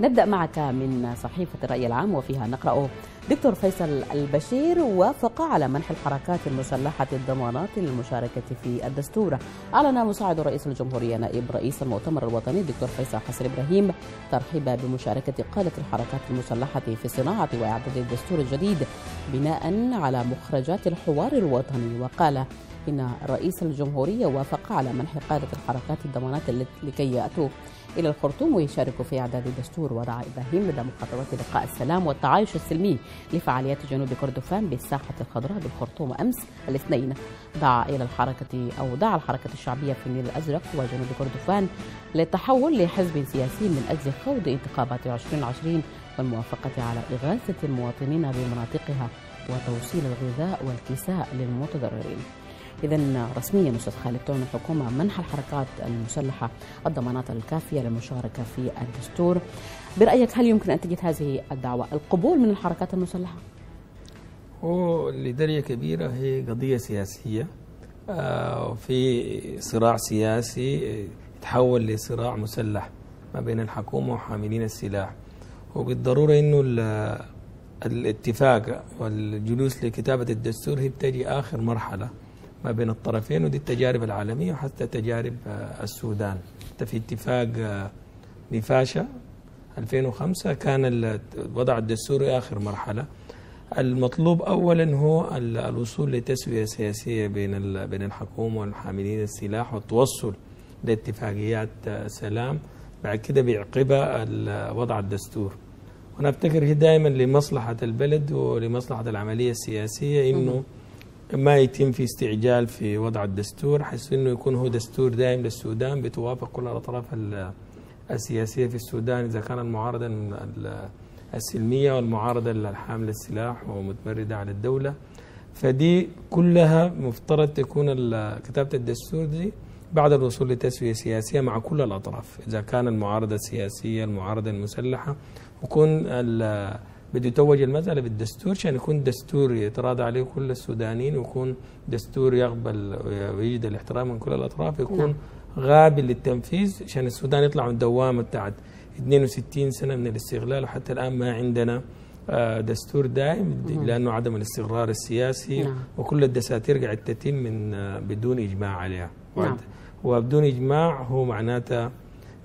نبدأ معك من صحيفة الرأي العام وفيها نقرأ دكتور فيصل البشير وافق على منح الحركات المسلحة الضمانات للمشاركة في الدستور. أعلن مساعد رئيس الجمهورية نائب رئيس المؤتمر الوطني الدكتور فيصل حسن إبراهيم ترحيب بمشاركة قادة الحركات المسلحة في صناعة وإعداد الدستور الجديد بناء على مخرجات الحوار الوطني. وقال إن رئيس الجمهورية وافق على منح قادة الحركات الضمانات لكي يأتوا إلى الخرطوم ويشاركوا في إعداد الدستور ودعا إبراهيم لدى مخططات لقاء السلام والتعايش السلمي لفعاليات جنوب كردفان بالساحة الخضراء بالخرطوم أمس الاثنين. دعا إلى الحركة أو دعا الحركة الشعبية في النيل الأزرق وجنوب كردفان للتحول لحزب سياسي من أجل خوض انتخابات 2020 والموافقة على إغاثة المواطنين بمناطقها وتوصيل الغذاء والكساء للمتضررين. إذا رسميا أستاذ خالد تعلن الحكومة منح الحركات المسلحة الضمانات الكافية للمشاركة في الدستور. برأيك هل يمكن أن تجد هذه الدعوة القبول من الحركات المسلحة؟ هو لدرجة كبيرة هي قضية سياسية. آه، في صراع سياسي تحول لصراع مسلح ما بين الحكومة وحاملين السلاح. وبالضرورة أنه الاتفاق والجلوس لكتابة الدستور هي بتجي آخر مرحلة. ما بين الطرفين ودي التجارب العالمية وحتى تجارب آه، السودان. حتى في اتفاق آه، نفاشة 2005 كان وضع الدستور آخر مرحلة. المطلوب اولا هو الوصول لتسوية سياسية بين بين الحكومة والحاملين السلاح والتوصل لاتفاقيات آه، سلام. بعد كده بيعقبها وضع الدستور. وأنا افتكر هي دائما لمصلحة البلد ولمصلحة العملية السياسية إنه ما يتم في استعجال في وضع الدستور حيث إنه يكون هو دستور دائم للسودان بتوافق كل الأطراف السياسية في السودان إذا كان المعارضة السلمية والمعارضة الحامله السلاح ومتمردة على الدولة. فدي كلها مفترض تكون كتابة الدستور دي بعد الوصول لتسوية سياسية مع كل الأطراف إذا كان المعارضة السياسية المعارضة المسلحة وكون بده يتوج المسألة بالدستور عشان يكون دستور يتراضى عليه كل السودانيين ويكون دستور يقبل ويجد الاحترام من كل الأطراف يكون نعم. غابل للتنفيذ عشان السودان يطلع من الدوامة بتاعت 62 سنة من الاستغلال وحتى الآن ما عندنا آه، دستور دائم لأنه عدم الاستقرار السياسي نعم. وكل الدساتير قاعد تتم من آه، بدون إجماع عليها نعم. وبدون إجماع هو معناتها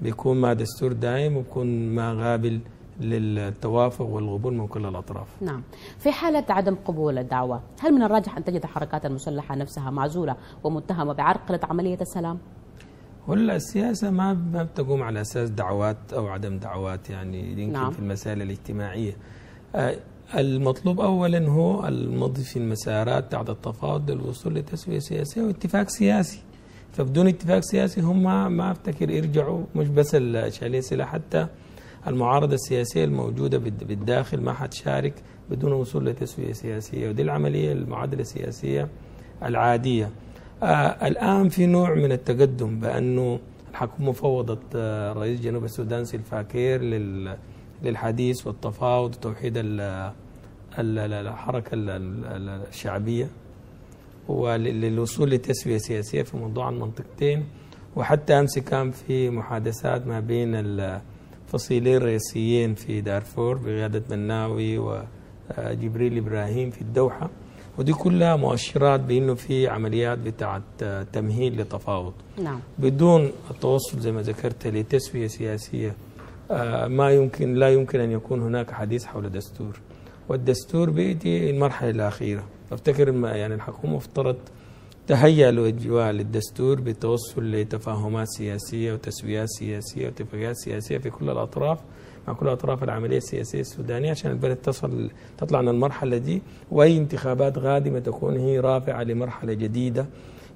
بيكون ما دستور دائم وبيكون ما غابل للتوافق والقبول من كل الأطراف نعم في حالة عدم قبول الدعوة هل من الراجح أن تجد الحركات المسلحة نفسها معزولة ومتهمة بعرقلة عملية السلام؟ ولا السياسة ما ما بتقوم على أساس دعوات أو عدم دعوات يعني يمكن نعم. في المسائل الاجتماعية آه، المطلوب أولا هو المضي في المسارات تحت التفاوض للوصول لتسوية سياسية واتفاق سياسي فبدون اتفاق سياسي هم ما أفتكر يرجعوا مش بس سلاح حتى المعارضة السياسية الموجودة بالداخل ما حتشارك بدون وصول لتسوية سياسية ودي العملية المعادلة السياسية العادية. آه الآن في نوع من التقدم بأنه الحكومة فوضت آه رئيس جنوب السودان سلفاكير للحديث والتفاوض وتوحيد الحركة الشعبية وللوصول لتسوية سياسية في موضوع المنطقتين. وحتى أمس كان في محادثات ما بين فصيلين رئيسيين في دارفور بقيادة مناوي وجبريل إبراهيم في الدوحة. ودي كلها مؤشرات بأنه في عمليات بتاعت تمهيد لتفاوض نعم. بدون التوصل زي ما ذكرت لتسوية سياسية آه، ما يمكن لا يمكن أن يكون هناك حديث حول دستور. والدستور بيأتي المرحلة الأخيرة. أفتكر يعني الحكومة افترض تهيأ له أجواء للدستور بالتوصل لتفاهمات سياسية وتسويات سياسية واتفاقيات سياسية في كل الأطراف مع كل أطراف العملية السياسية السودانية عشان البلد تصل تطلع من المرحلة دي وأي انتخابات قادمة تكون هي رافعة لمرحلة جديدة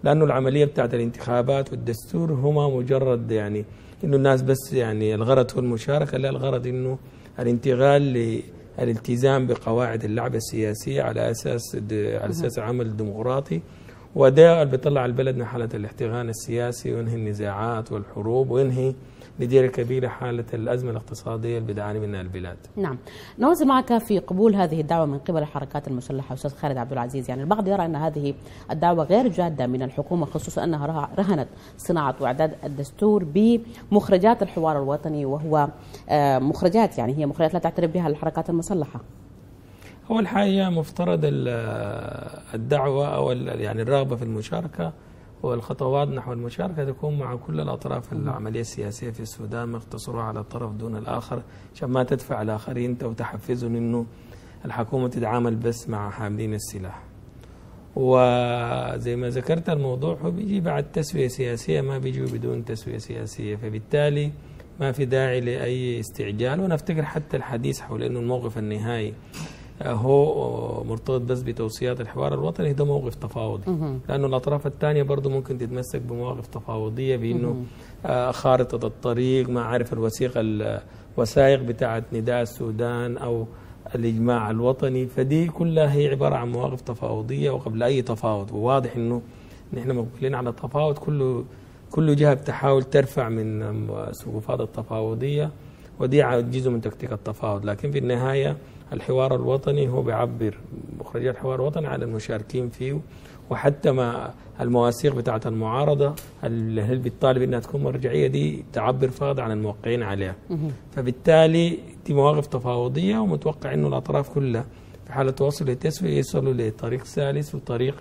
لأنه العملية بتاعت الانتخابات والدستور هما مجرد يعني إنه الناس بس يعني الغرض هو المشاركة لا الغرض إنه الانتقال للالتزام بقواعد اللعبة السياسية على أساس على أساس عمل ديمقراطي. وده اللي بيطلع البلد من حالة الاحتغان السياسي وينهي النزاعات والحروب وينهي بدرجة كبيرة حالة الأزمة الاقتصادية اللي بتعاني منها البلاد. نعم. نواصل معك في قبول هذه الدعوة من قبل الحركات المسلحة. أستاذ خالد عبد العزيز يعني البعض يرى أن هذه الدعوة غير جادة من الحكومة خصوصا أنها رهنت صناعة وإعداد الدستور بمخرجات الحوار الوطني وهو آه، مخرجات يعني هي مخرجات لا تعترف بها الحركات المسلحة. أول حاجة مفترض الدعوة أو يعني الرغبة في المشاركة والخطوات نحو المشاركة تكون مع كل الأطراف العملية السياسية في السودان مقتصرها على الطرف دون الآخر عشان ما تدفع الآخرين أو تحفزهم إنه الحكومة تتعامل بس مع حاملين السلاح. وزي ما ذكرت الموضوع هو بيجي بعد تسوية سياسية ما بيجي بدون تسوية سياسية. فبالتالي ما في داعي لأي استعجال. ونفتكر حتى الحديث حول أنه الموقف النهائي هو مرتبط بس بتوصيات الحوار الوطني ده موقف تفاوضي. لأنه الأطراف الثانية برضه ممكن تتمسك بمواقف تفاوضية بإنه آه، خارطة الطريق ما عارف الوثيقة الوثائق بتاعت نداء السودان أو الإجماع الوطني. فدي كلها هي عبارة عن مواقف تفاوضية وقبل أي تفاوض. وواضح إنه نحن مقبلين على التفاوض كله كل جهة بتحاول ترفع من سقوفات التفاوضية ودي جزء من تكتيك التفاوض. لكن في النهاية الحوار الوطني هو بيعبر مخرجات الحوار الوطني على المشاركين فيه وحتى ما المواثيق بتاعت المعارضة اللي بتطالب انها تكون مرجعية دي تعبر فقط عن الموقعين عليها. فبالتالي دي مواقف تفاوضية ومتوقع إنه الأطراف كلها في حالة توصل للتسوية يصلوا لطريق ثالث وطريق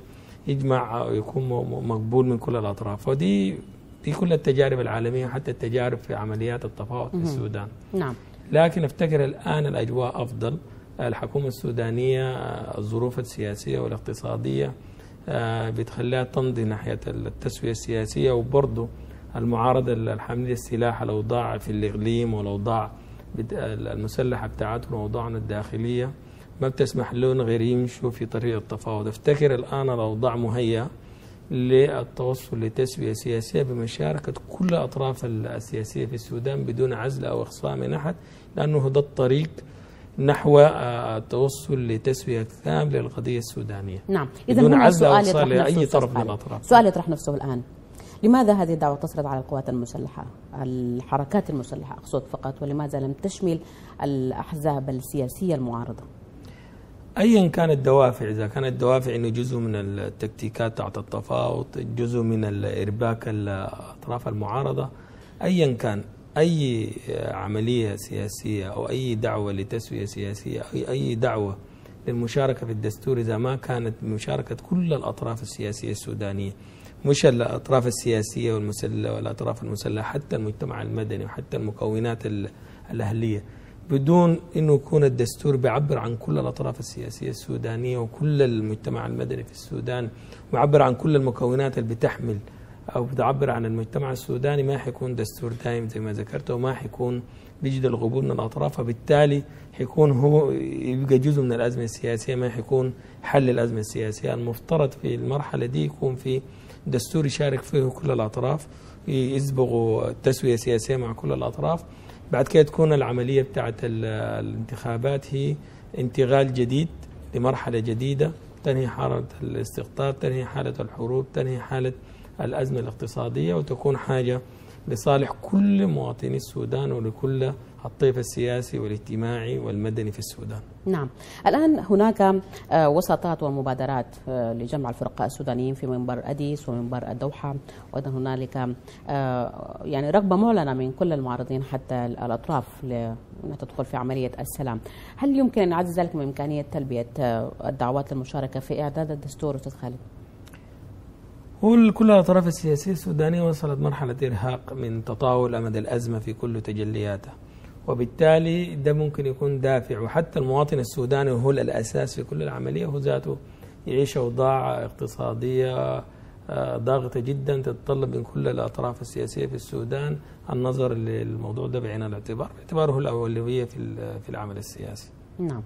يجمع يكون مقبول من كل الأطراف. ودي دي كل التجارب العالمية حتى التجارب في عمليات التفاوض في السودان. نعم. لكن أفتكر الآن الأجواء أفضل. الحكومة السودانية الظروف السياسية والاقتصادية آه، بتخليها تمضي ناحية التسوية السياسية وبرضه المعارضة الحاملة السلاح الأوضاع في الإقليم والأوضاع المسلحة بتاعتهم وأوضاعنا الداخلية ما بتسمح لهم غير يمشوا في طريق التفاوض. أفتكر الآن الأوضاع مهيئة للتوصل لتسوية سياسية بمشاركة كل الأطراف السياسية في السودان بدون عزل أو إخصاء من أحد لأنه ده الطريق نحو آه، التوصل لتسوية كاملة للقضية السودانية. نعم. إذا عزل أو إخصاء لأي طرف من الأطراف سؤال يطرح نفسه الآن. لماذا هذه الدعوة تصرد على القوات المسلحة؟ الحركات المسلحة أقصد فقط ولماذا لم تشمل الأحزاب السياسية المعارضة؟ ايا كانت الدوافع إذا كانت الدوافع إنه جزء من التكتيكات تحت التفاوض جزء من الإرباك الأطراف المعارضة ايا كان. أي عملية سياسية أو أي دعوة لتسوية سياسية أو أي دعوة للمشاركة في الدستور إذا ما كانت مشاركة كل الأطراف السياسية السودانية مش الأطراف السياسية والمسلحه والأطراف المسلحة حتى المجتمع المدني وحتى المكونات الأهلية. بدون إنه يكون الدستور بيعبر عن كل الأطراف السياسية السودانية وكل المجتمع المدني في السودان ويعبر عن كل المكونات اللي بتحمل أو بتعبر عن المجتمع السوداني ما حيكون دستور دائم زي ما ذكرت وما حيكون بيجد القبول من الأطراف فبالتالي حيكون هو يبقى جزء من الأزمة السياسية ما حيكون حل الأزمة السياسية. المفترض في المرحلة دي يكون في دستور يشارك فيه كل الأطراف يسبغوا تسوية سياسية مع كل الأطراف. بعد كده تكون العملية بتاعت الانتخابات هي انتقال جديد لمرحلة جديدة تنهي حالة الاستقطاب تنهي حالة الحروب تنهي حالة الأزمة الاقتصادية وتكون حاجة لصالح كل مواطني السودان ولكل الطيف السياسي والاجتماعي والمدني في السودان. نعم. الآن هناك آه، وساطات ومبادرات آه، لجمع الفرقاء السودانيين في منبر أديس ومنبر الدوحة وأيضا هنالك آه، يعني رغبة معلنة من كل المعارضين حتى الأطراف لأن تدخل في عملية السلام. هل يمكن أن يعزز ذلك من إمكانية تلبية الدعوات للمشاركة في إعداد الدستور أستاذ خالد؟ كل الأطراف السياسية السودانية وصلت مرحلة إرهاق من تطاول أمد الأزمة في كل تجلياتها وبالتالي ده ممكن يكون دافع وحتى المواطن السوداني هو الأساس في كل العملية هو ذاته يعيش أوضاع اقتصادية آه، ضاغطة جدا تتطلب من كل الأطراف السياسية في السودان. النظر للموضوع ده بعين الاعتبار باعتباره الأولوية في في العمل السياسي. نعم.